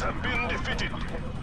Have been defeated.